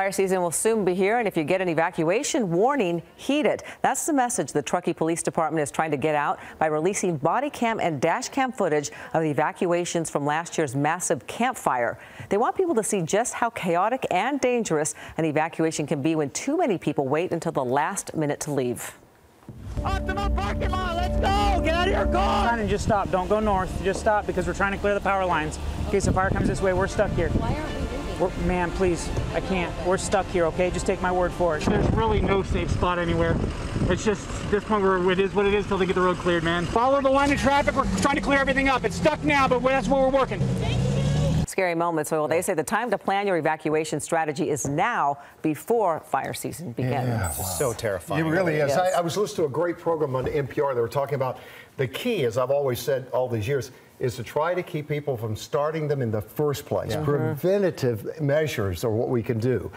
Fire season will soon be here, and if you get an evacuation warning, heed it. That's the message the Truckee Police Department is trying to get out by releasing body cam and dash cam footage of the evacuations from last year's massive Camp Fire. They want people to see just how chaotic and dangerous an evacuation can be when too many people wait until the last minute to leave. Optimal parking lot, let's go! Get out of your car! Trying just stop. Don't go north. Just stop because we're trying to clear the power lines. In case the fire comes this way, we're stuck here. Why aren't we moving? We're, man, please, I can't. We're stuck here, okay? Just take my word for it. There's really no safe spot anywhere. It's just this point where it is what it is till they get the road cleared, man. Follow the line of traffic. We're trying to clear everything up. It's stuck now, but that's where we're working. Scary moments. Well, they say the time to plan your evacuation strategy is now before fire season begins. Yeah, So terrifying. It really is. Yes. I, I was listening to a great program on NPR. They were talking about the key, as I've always said all these years, is to try to keep people from starting them in the first place. Preventative measures are what we can do.